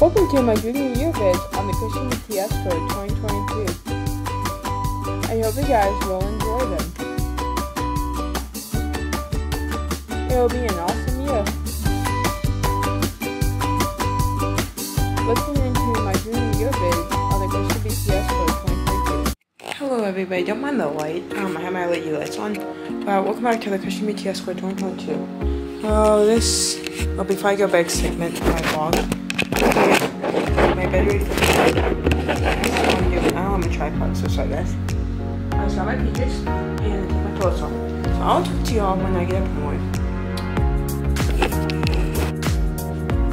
Welcome to my junior year vid on the Christian BTS for 2022. I hope you guys will enjoy them. It will be an awesome year. Listening to my junior year vid on the Christian BTS 2022. Hello everybody, don't mind the light. Um, I have my LED lights on. Uh, welcome back to the Christian BTS Girl 2022. Oh, this, well before I go back segment my vlog. My battery for I don't have a tripod, so sorry guys. Oh, I just got my PJs and take my clothes off. So I'll talk to y'all when I get up in the morning.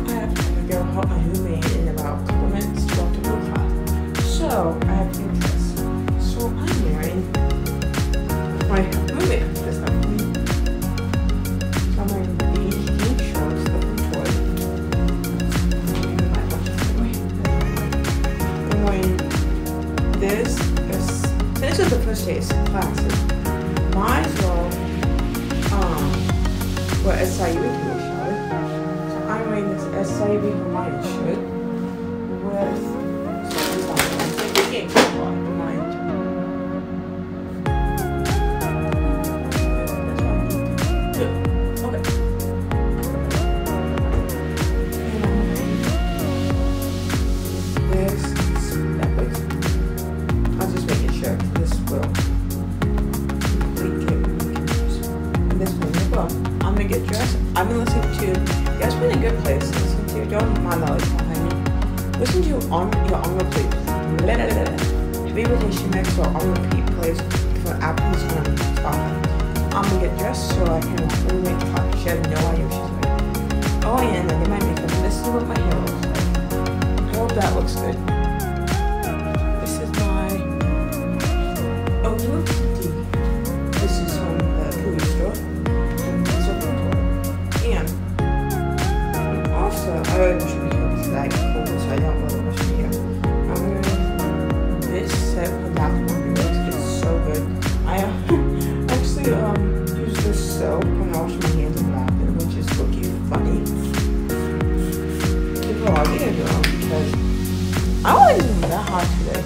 I have to go help my roommate in about a couple minutes to go to the class. So, I have to do this. So I'm wearing my in a good place. Listen to mind the lights behind me. Listen to your on your on repeat. La, la, la, la. Heavy rotation mix or on repeat plays for and Spotify. I'm gonna get dressed so I can really make talk. She has no idea what she's doing. Oh yeah, and then my makeup. This is what my hair looks like. I hope that looks good. This is my oh, OTD. Like I don't here. I'm wearing this set Bath and Body Works. It's so good. I actually um use this soap when I wash my hands in the bathroom, which is looking funny. People are gonna go because I wasn't even that hot today.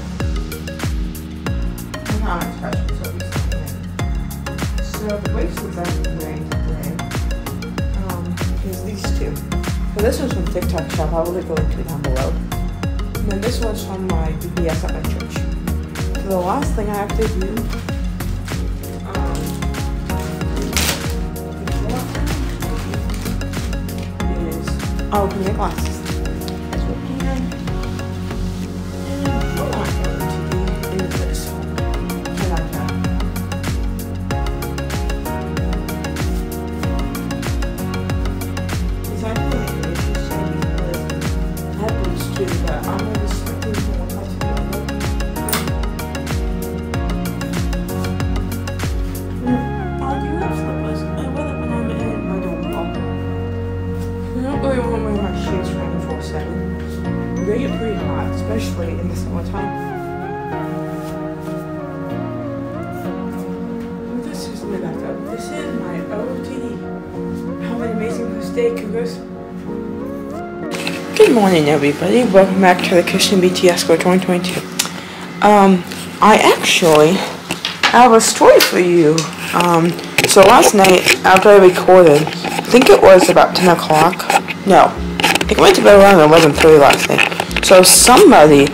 I'm not. So the bracelets I'm wearing today um, is these two. So this one's from TikTok shop. I will leave a link to it down below. And then this one's from my VBS at my church. So the last thing I have to do um, is open your glasses. My shoes 24 7. They get pretty hot, especially in the summertime. This is my backup. This is my OOTD. Have an amazing day, Cougars. Good morning, everybody. Welcome back to the Christian BTS Girl 2022. Um, I actually have a story for you. Um, so last night, after I recorded, I think it was about 10 o'clock. No, think I went to bed around 11.30 last night. So somebody,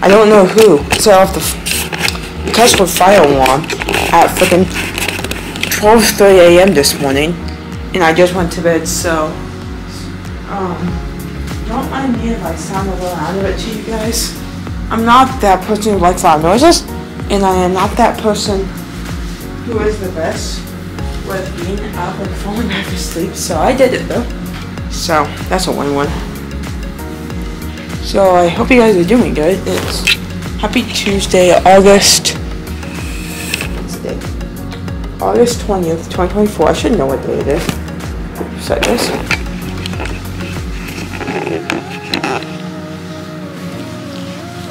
I don't know who, set off the Tesla fire alarm at freaking 12.30 a.m. this morning. And I just went to bed, so, um, don't mind me if I sound a little out of it to you guys. I'm not that person who likes loud noises, and I am not that person who is the best with being up and falling back asleep. So I did it though. So that's a win-win. So I hope you guys are doing good. It's Happy Tuesday, August. August 20th, 2024. I should know what day it is. Set this.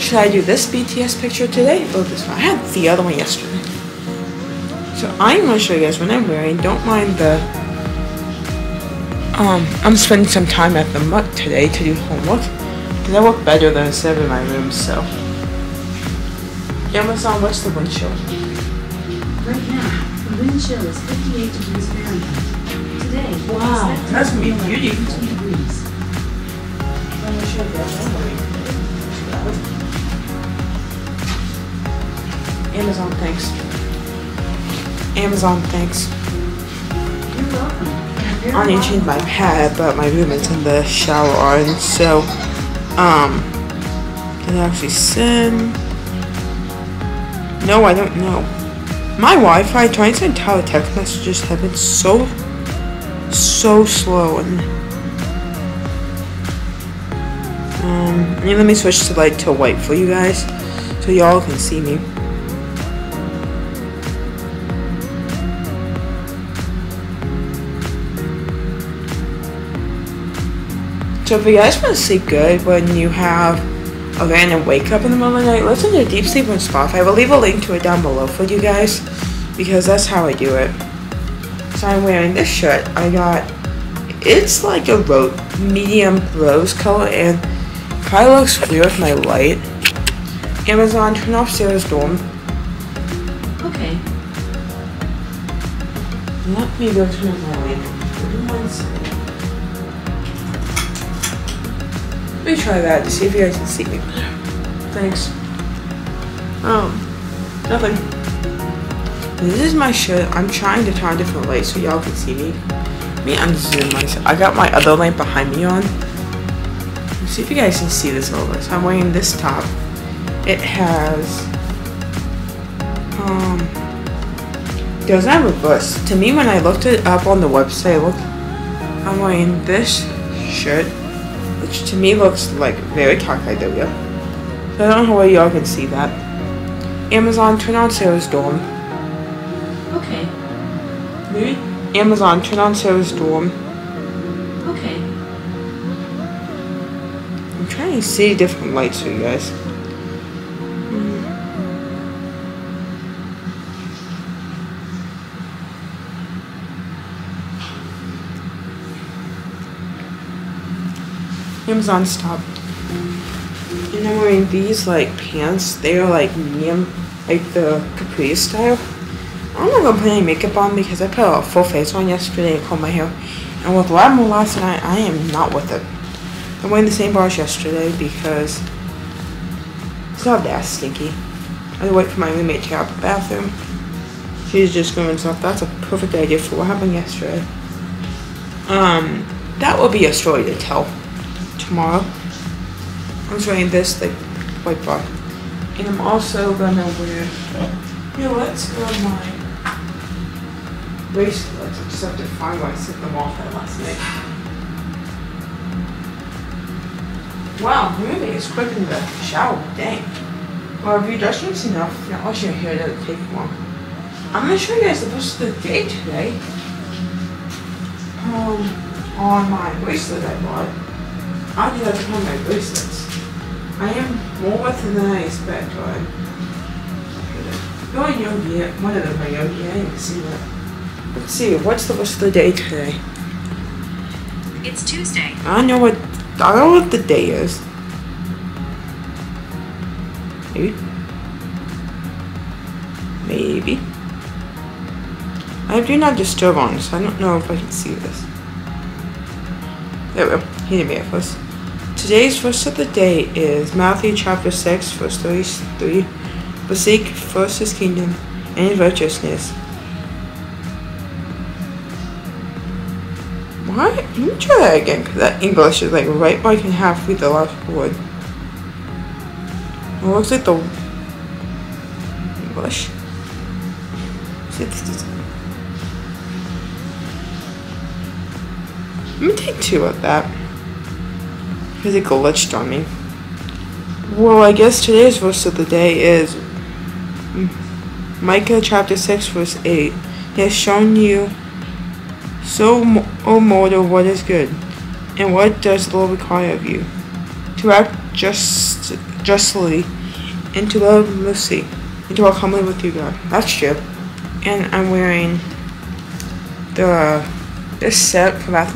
Should I do this BTS picture today or this one? I had the other one yesterday. So I'm gonna show you guys what I'm wearing. Don't mind the. Um, I'm spending some time at the MUT today to do homework. Because I work better than instead in my room, so. Amazon, what's the wind chill? Right now, the wind chill is 58 degrees Fahrenheit. Today, Wow, expect it that's to be like beautiful. 52 degrees. Amazon, thanks. Amazon, thanks. You're welcome. I need to change my pad, but my roommate's in the shower, and so, um, did I actually send? No, I don't know. My Wi-Fi trying to send teletext messages have been so, so slow, and um, let me switch to like to white for you guys, so y'all can see me. So if you guys want to sleep good when you have a random wake up in the middle of the night, listen to Deep Sleep on Spotify. I will leave a link to it down below for you guys because that's how I do it. So I'm wearing this shirt. I got it's like a ro- medium rose color and kind of looks weird with my light. Amazon, turn off Sarah's dorm. Okay. Let me go turn on my light. Me. Try that to see if you guys can see me. Thanks. Um, nothing. This is my shirt. I'm trying to turn on different light so y'all can see me. Me unzoom myself. I got my other light behind me on. Let's see if you guys can see this a little. So I'm wearing this top. It has, um, doesn't have a bust. To me, when I looked it up on the website, look, I'm wearing this shirt, which to me looks like very W. So I don't know how well y'all can see that. Amazon, turn on Sarah's dorm. Okay. Maybe? Amazon, turn on Sarah's dorm. Okay. I'm trying to see different lights for you guys. Amazon stop. And I'm wearing these like pants. They are like medium, like the capri style. I'm not gonna put any makeup on because I put a full face on yesterday and combed my hair. And with happened last night, I am not with it. I'm wearing the same bras yesterday because it's not that stinky. I had to wait for my roommate to get out the bathroom. She's just going stuff. That's a perfect idea for what happened yesterday. Um, that will be a story to tell tomorrow. I'm just wearing this like white bra, and I'm also gonna wear. Yeah, let's go my bracelets. I just have to find where I set them off at last night. Wow, really? It's quick in the shower. Dang. Well, if you dressed nice enough, not washing your hair doesn't take long. I'm gonna show you guys the rest of the day today. Um, on my bracelet I bought. I do have to find my bracelets. I am more it than I expect. Right? Going yogi, one of them are yogi. I didn't see that. Let's see. What's the rest of the day today? It's Tuesday. I don't know what I don't know what the day is. Maybe. Maybe. I do not disturb on, so I don't know if I can see this. There we go. He didn't first. Today's verse of the day is Matthew chapter 6, verse 33. But seek first his kingdom and his righteousness. What? Let me try that again, because that English is like right like in half with the last word. It looks like the English. Let me take two of that. Because it glitched on me. Well, I guess today's verse of the day is Micah chapter 6, verse 8. He has shown you so, O oh, mortal, what is good, and what does the Lord require of you? To act just, justly, and to love mercy, and to walk humbly with you, God. That's true. And I'm wearing the this set from Bath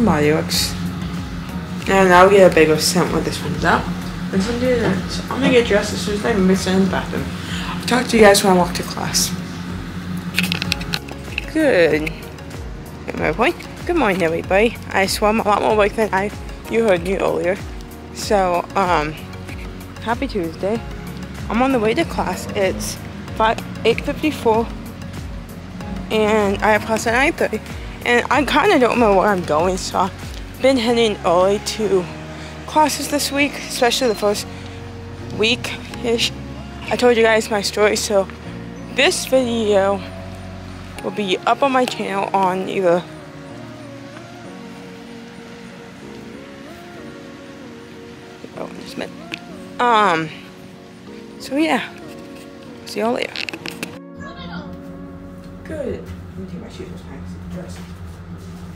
and I'll get a bigger scent when this one's out. Let's do this. I'm gonna get dressed as soon as I miss in the bathroom. I'll talk to you guys when I walk to class. Good. My point. Good morning, everybody. I swam a lot more awake than I you heard me earlier. So, um, happy Tuesday. I'm on the way to class. It's 5, 8.54 and I have class at 9.30. And I kind of don't know where I'm going, so been heading early to classes this week, especially the first week-ish. I told you guys my story, so this video will be up on my channel on either oh just minute. Um so yeah. See y'all later. Good. Let me take my shoes.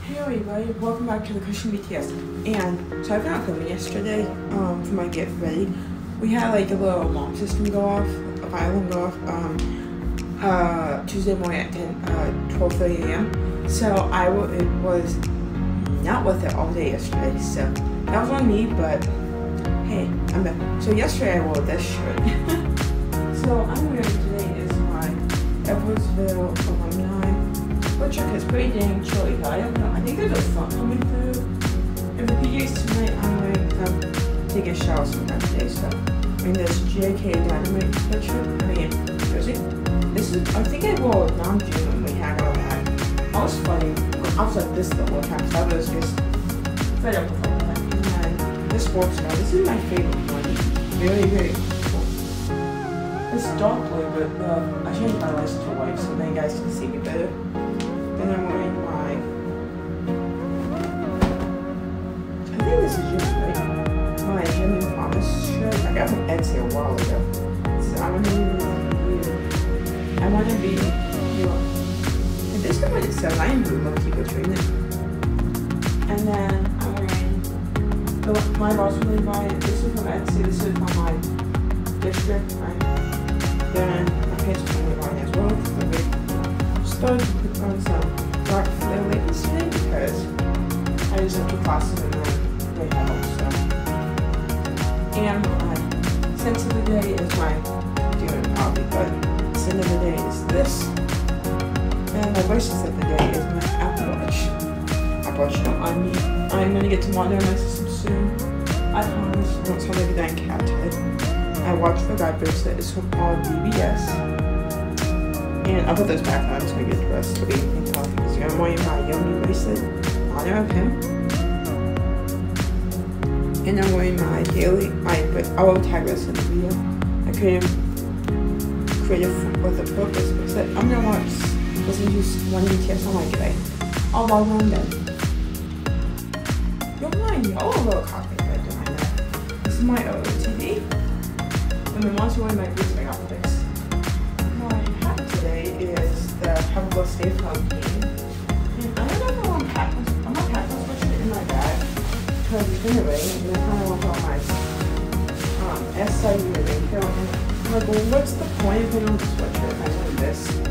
Hey everybody, welcome back to the Christian BTS. And so been out filming yesterday um, for my get ready. We had like a little alarm system go off, a alarm go off um, uh, Tuesday morning at 10, uh, 12.30 a.m. So I it was not with it all day yesterday. So that was on me, but hey, I'm back. So yesterday I wore this shirt. so I'm wearing today is my Edwardsville which is pretty dang chilly, but I don't know. I think there's a front coming through. And the PJs tonight, I'm going to take a shower sometime today, so. I mean, this JK Dynamite sweatshirt. I mean, jersey. This is, I think I wore it non June when we had all that. I was funny. I was like this the whole time, so I was just fed up with all that. And this sports car, this is my favorite one. Very, very cool. It's dark blue, but uh, I changed my license to white so then you guys can see me better. Is says. I am monkey between it. And then I'm wearing the, oh, my boss really buy. This is from Etsy. This is from my district. Then my pants from Levi as well. The big started to put on some dark flare latest today because I just have to classes and then they have so. And my sense of the day is my doing hobby, but scent of the day is this. And my bracelets of the day is my Apple Watch. Apple Watch don't mind me. I'm gonna get to monitor my system soon. I promise I won't tell everything I can today. I watched the guy bracelet. It's from all DBS. And I'll put those back on so I get dressed for evening coffee. Because I'm wearing my Yoongi bracelet in honor of him. And I'm wearing my daily, my, I will tag this in the video. I created, created with a purpose bracelet. I'm gonna watch, listen to one BTS song like today. All while I'm done. You'll find yellow little copy right behind that. This is my OOTD. And then once you want my boots, I got this. My hat today is the Pebble Stay Pumpkin. I don't know if I want to pack this. I'm pack this in my bag because it's gonna rain and I kind of want all my um, SIU coat. And I'm like, well, what's the point of putting on the sweatshirt? I want this.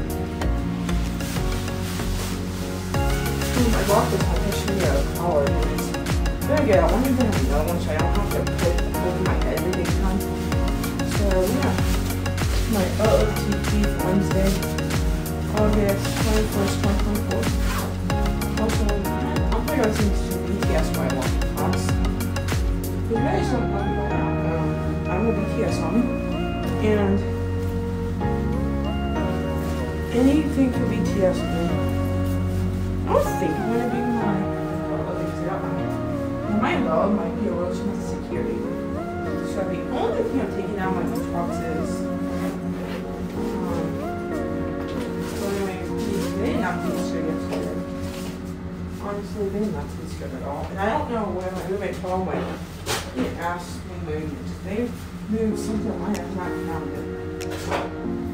I bought this one picture of collar. And it's very good. I want to one so I don't have to put over my head every time. So yeah, my OOTD Wednesday, August 21st, 2024. Also, I'm probably listening to BTS while I walk to class. If you guys don't know me by now, um, I'm a BTS army, and anything for BTS. I don't think I'm gonna be my, my love might be a too much security. So the only thing I'm taking out my lunchbox is um. Honestly, they did not taste good at all. And I don't know where my roommate Paul went. He asked me moved it. They moved something I have not found it.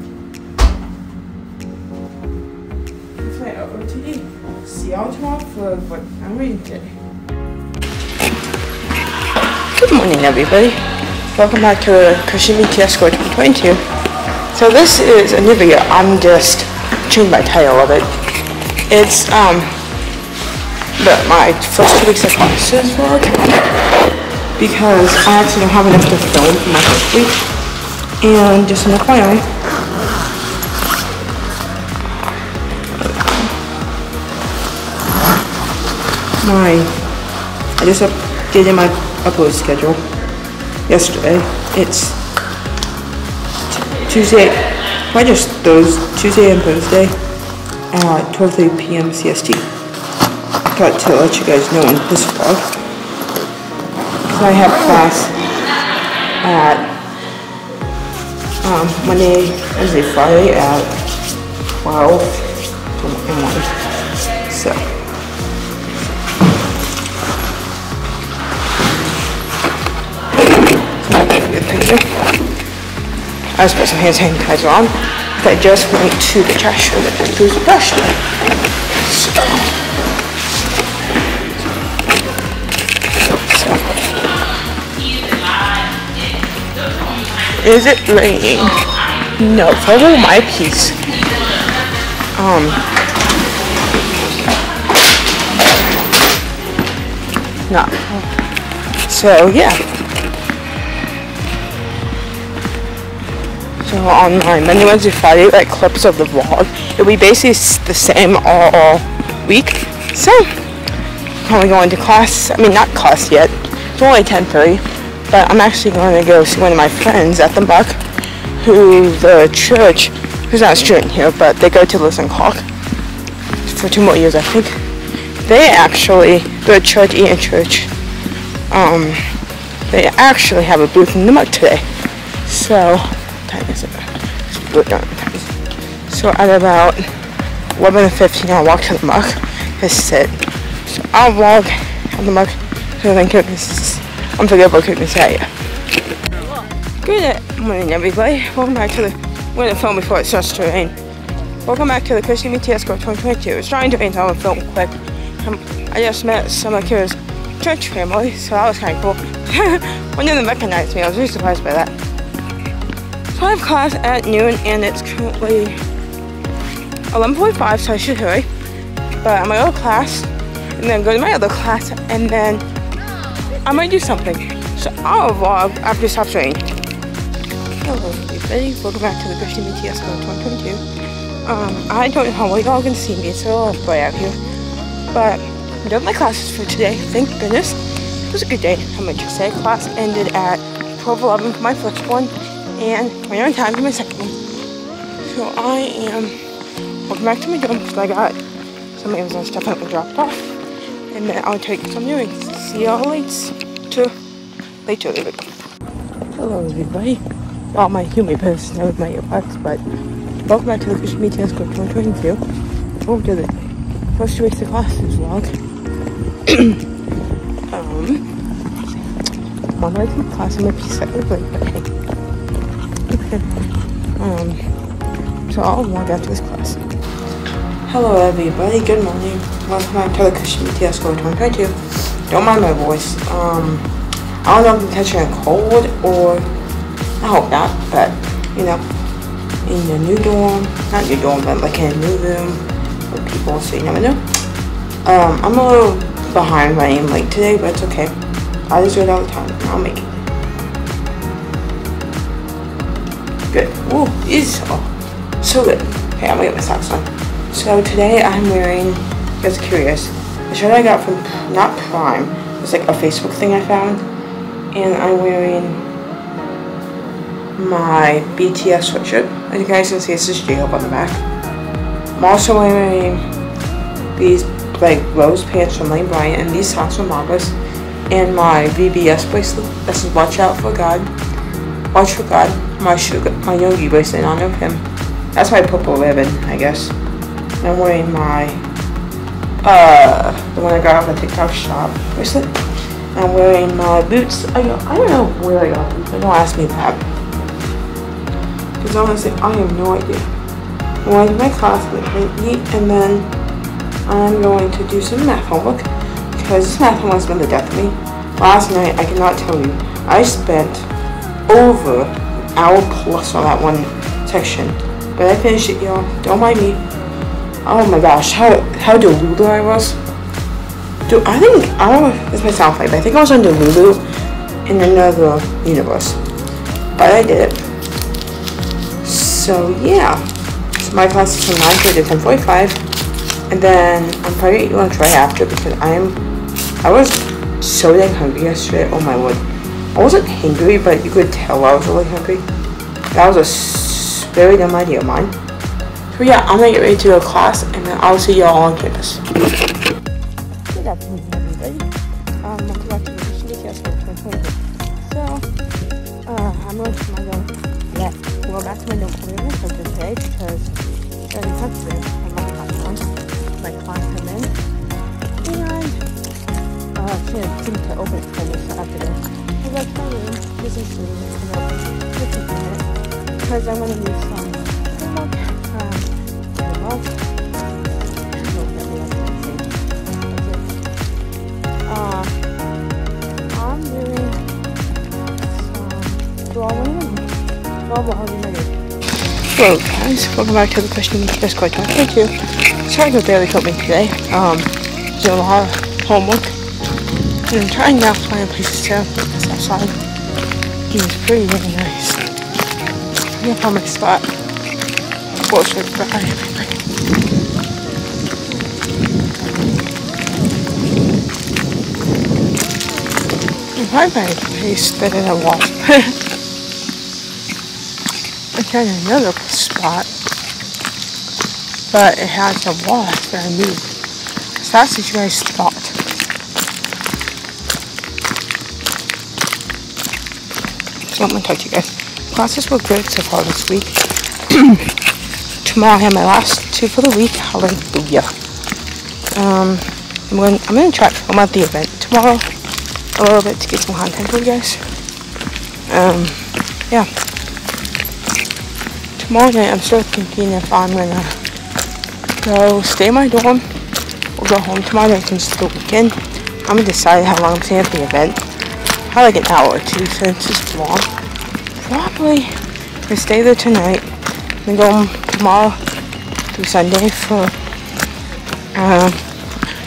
Tomorrow for what I'm reading today. Good morning, everybody. Welcome back to BTS Girl 2022. So this is a new video. I'm just changing my title of it. It's um, but my first two weeks of classes vlog. because I actually don't have enough to film my first week. And just an FYI, my I just updated my upload schedule yesterday. It's Tuesday, I just those Tuesday and Thursday at 12:30 p.m. CST. Got to let you guys know in this vlog because I have class at um, Monday, Wednesday, Friday at 12 and 1. So. I just put some hand sanitizer on. I just went to the trash and threw the trash. So. so. Is it raining? No, follow my piece. Um. No. So yeah. So on my Monday, Wednesday, Friday, like clips of the vlog, it'll be basically the same all, all week. So, I'm going to class. I mean, not class yet. It's only 10:30, but I'm actually going to go see one of my friends at the MUC, who the church, who's not a student here, but they go to Lewis and Clark for two more years, I think. They actually, the church, Eaton Church, um, they actually have a booth in the MUC today. So, time is it? So at about 11 15, I'll walk to the MUC to sit. So I'll walk to the MUC so then Kirkens, unforgettable Kirkens area. Good morning, everybody. Welcome back to the. We're gonna film before it starts to rain. Welcome back to the Christian BTS Girl 2022. It's trying to rain, so I'm gonna film quick. Um, I just met some of Kira's church family, so that was kind of cool. One of them recognized me. I was really surprised by that. So I have class at noon and it's currently 11.45 so I should hurry. But I'm gonna go to class and then go to my other class and then I might do something. So I'll vlog after it stops raining. Hello everybody, welcome back to the Christian BTS 2022. Um, I don't know how well y'all can see me, a little bright out here. But I'm done my classes for today, thank goodness. It was a good day, I'm gonna just say class ended at 12.11 for my first one and my own time for my second one. So I am welcome back to my dorm because I got some Amazon stuff that I dropped off. And then I'll take some new See y'all later. Later, later. Hello everybody. Well, my human person with my earbuds, but welcome back to the Christian BTS Girl 2022. Over to the first two weeks of classes vlog. um, I'm on my way to class, I might be slightly late, but hey um, so I'll log after this class. Hello everybody, good morning. Welcome back to the Christian BTS Girl 2022. Don't mind my voice. Um, I don't know if I'm catching a cold or, I hope not, but, you know, in the new dorm, not new dorm, but like in a new room with people, so you never know. Um, I'm a little behind my aim late today, but it's okay. I just do it all the time. I'll make it. Good. Ooh, these oh, are so good. Okay, I'm gonna get my socks on. So today I'm wearing, you guys curious, the shirt I got from, not Prime, it's like a Facebook thing I found. And I'm wearing my BTS sweatshirt. As you guys can see, it's just J-Hope on the back. I'm also wearing these like rose pants from Lane Bryant and these socks from Marcus. And my VBS bracelet. This is Watch Out for God. Watch for God my sugar, my Yoongi bracelet on of him. That's my purple ribbon, I guess. I'm wearing my, uh, the one I got off the TikTok shop bracelet. I'm wearing my boots. I, I don't know where I got them, but don't ask me that. Because honestly, I have no idea. I'm to my with eat, and then I'm going to do some math homework. Because this math homework's been the death of me. Last night, I cannot tell you, I spent over hour plus on that one section. But I finished it, y'all. Don't mind me. Oh my gosh, how how delulu I was. Dude, I think, I don't know if this sound funny, but I think I was on delulu in another universe. But I did it. So yeah. So my class is from 9 to 10.45. And then I'm probably to try after because I'm, I was so dang hungry yesterday. Oh my word. I wasn't hungry, but you could tell I was really hungry. That was a very dumb idea of mine. So yeah, I'm gonna get ready to go to class and then I'll see y'all on campus. Good afternoon, everybody. Um, welcome back to the for 2020. So, uh, I'm going to my note, yeah, go back to my note for today because I already touched it on my class one, my class come in, and, uh, she had to open for me so like, my room, this is room, you 15 minutes, because I'm gonna need some homework, um, uh, I'm some drawing Hello guys, welcome back to the Christian Discord 2022. Sorry to barely cut me today. Um, doing a lot of homework. I'm trying now to find places to this outside. It's pretty really nice. I'm gonna find my spot. Fortunately, but I everything. My bad place better than wall. I found another spot, but it has a wall that I moved. So that's what you guys thought. I'm gonna talk to you guys. Classes were good so far this week. Tomorrow I have my last two for the week. Hallelujah. Um, I'm going. I'm try to film out the event tomorrow a little bit to get some content for you guys. Um, yeah. Tomorrow night I'm still thinking if I'm gonna go stay in my dorm or go home tomorrow night since the weekend. I'm gonna decide how long I'm staying at the event. Probably like an hour or two since it's long. Probably gonna stay there tonight. Then go tomorrow through Sunday for um,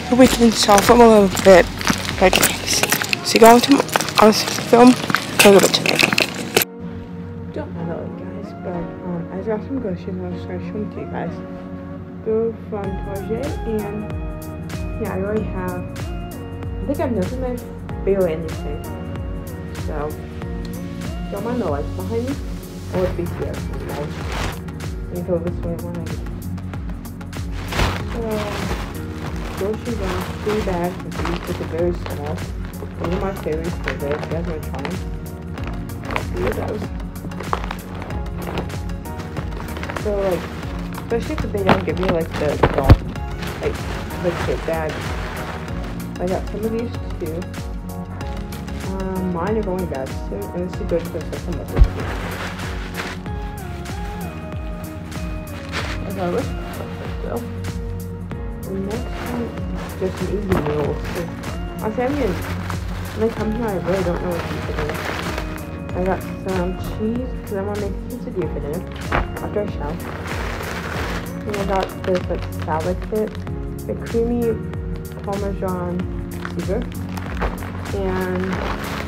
the weekend. So I'll film a little bit. But so you guys, I was film a little bit tonight. Don't it, guys, but um, I got some groceries I was going to show them to you guys. Go from Target and yeah, I already have. I think I've noticed my barely anything. So don't mind the lights behind me. It's BTS, you know. Let me go this way one So groceries are three bags these, are very small. Those are my favorites for this. You guys want to try them? I'll see those. So like, especially if they don't give you like the like the kit bag. I got some of these too. Mine are going bad soon, and this is good for some of this. I got this still. The next one, just an easy meal. So, I say I'm gonna, when I come here, I really don't know what to dinner. I got some cheese, because I want to make quesadilla for dinner, after I shower. And I got this like salad kit, the creamy Parmesan Caesar, and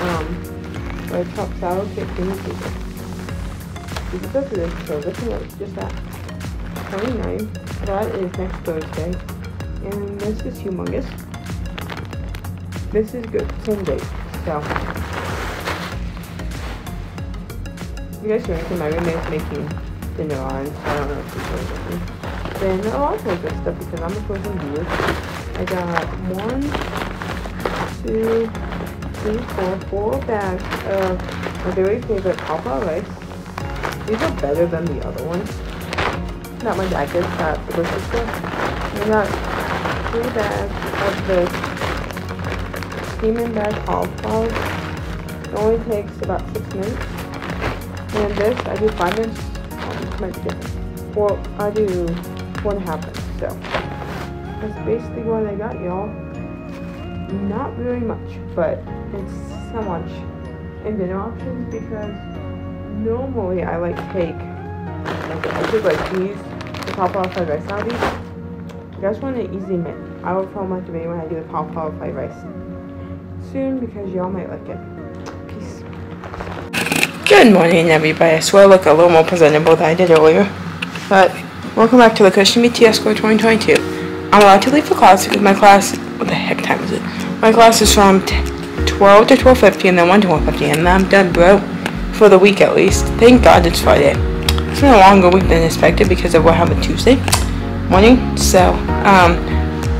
um, red chopped salad kit creamy Caesar. These are good for this, so this is just that 29 That is next Thursday. And this is humongous. This is good. Same date. So. You guys hear anything? My roommate's making dinner on, so I don't know if she's with me. Then a lot of good stuff because I'm a frozen viewer. I got one, two, three, four, four bags of my very favorite papa rice. These are better than the other ones Not my dad gets at the grocery store. I got three bags of this steaming bag cauliflower. It only takes about six minutes. And this, I do five minutes. Um. Well, I do one half minutes. So that's basically what I got, y'all. Not very much, but it's so much in dinner options because normally I like take I took like these the cauliflower fried rice. You guys want an easy mint. I will film my video when I do the cauliflower fried rice. soon because y'all might like it. Peace. Good morning, everybody. I swear I look a little more presentable than I did earlier. But welcome back to the Christian BTS Girl 2022. I'm allowed to leave for class because my class. What the heck time is it? My class is from 12 to 12:50 and then 1 to 1:50, and then I'm done, bro. For the week at least. Thank God it's Friday. It's been a longer week than expected because of what happened Tuesday morning. So, um,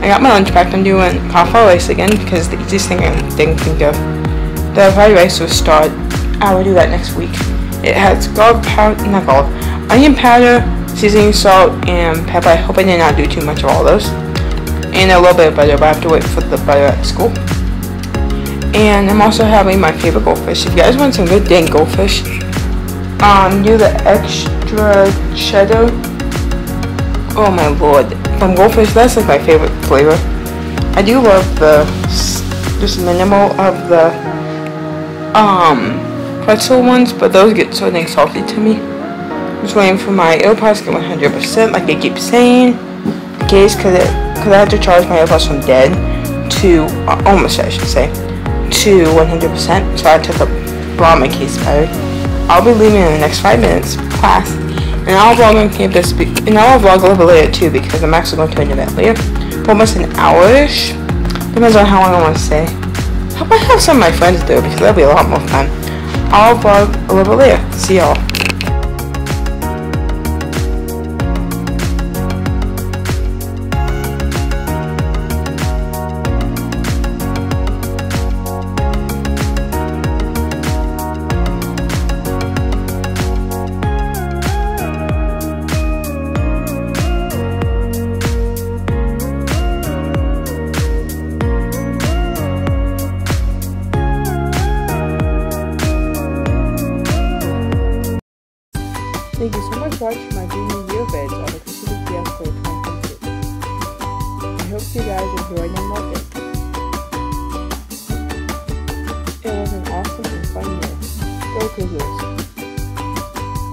I got my lunch back. I'm doing cauliflower rice again because the easiest thing I can think of. The fried rice will start. I will do that next week. It has garlic powder, not garlic, onion powder, seasoning salt, and pepper. I hope I did not do too much of all those. And a little bit of butter, but I have to wait for the butter at school. And I'm also having my favorite goldfish. If you guys want some good dang goldfish, um, do the extra cheddar. Oh my lord, from goldfish, that's like my favorite flavor. I do love the just minimal of the um pretzel ones, but those get so dang salty to me. I'm just waiting for my AirPods to get 100%, like I keep saying. The case, cause cause I had to charge my AirPods from dead to uh, almost, I should say, to 100%. So I took a my case battery. I'll be leaving in the next five minutes class, and I'll vlog on campus, be- and I'll vlog a little later too because I'm actually going to an event later, for almost an hour-ish. Depends on how long I want to stay. I I have some of my friends there because that'll be a lot more fun. I'll vlog a little bit later. See y'all.